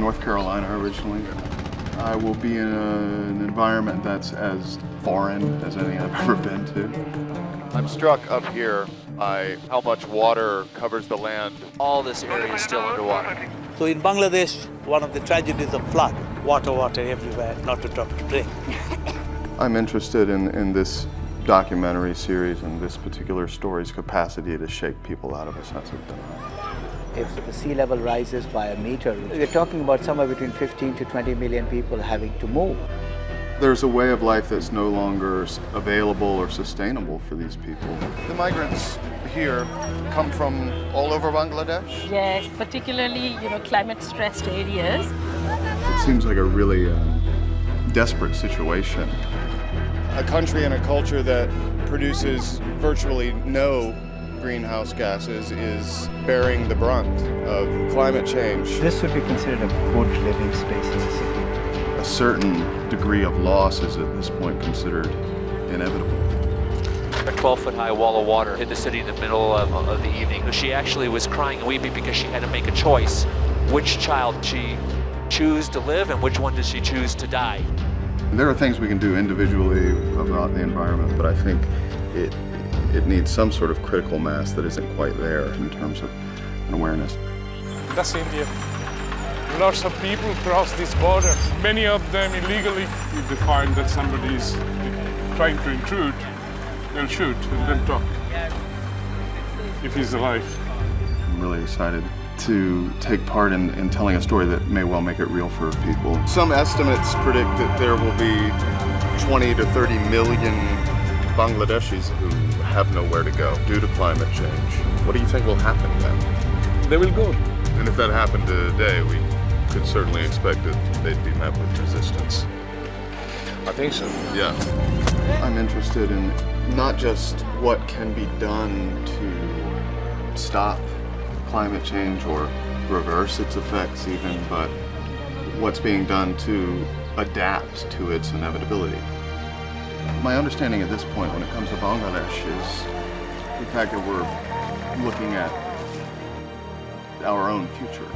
North Carolina originally. I will be in a, an environment that's as foreign as any I've ever been to. I'm struck up here by how much water covers the land. All this area is still underwater. So in Bangladesh, one of the tragedies of flood, water, water everywhere, not a drop to drink. I'm interested in, in this documentary series and this particular story's capacity to shake people out of a sense of denial. If the sea level rises by a meter, we're talking about somewhere between 15 to 20 million people having to move. There's a way of life that's no longer available or sustainable for these people. The migrants here come from all over Bangladesh? Yes, particularly, you know, climate stressed areas. It seems like a really uh, desperate situation. A country and a culture that produces virtually no greenhouse gases is bearing the brunt of climate change. This would be considered a good living space in the city. A certain degree of loss is at this point considered inevitable. A 12 foot high wall of water hit the city in the middle of, of the evening. She actually was crying and weeping because she had to make a choice. Which child she choose to live and which one does she choose to die? There are things we can do individually about the environment, but I think it, it needs some sort of critical mass that isn't quite there in terms of an awareness. That's India. Lots of people cross this border, many of them illegally. If they find that somebody is trying to intrude, they'll shoot and then talk. If he's alive. I'm really excited to take part in, in telling a story that may well make it real for people. Some estimates predict that there will be 20 to 30 million Bangladeshis who have nowhere to go due to climate change. What do you think will happen then? They will go. And if that happened today, we could certainly expect that they'd be met with resistance. I think so. Yeah. I'm interested in not just what can be done to stop climate change or reverse its effects even, but what's being done to adapt to its inevitability. My understanding at this point when it comes to Bangladesh is the fact that we're looking at our own future.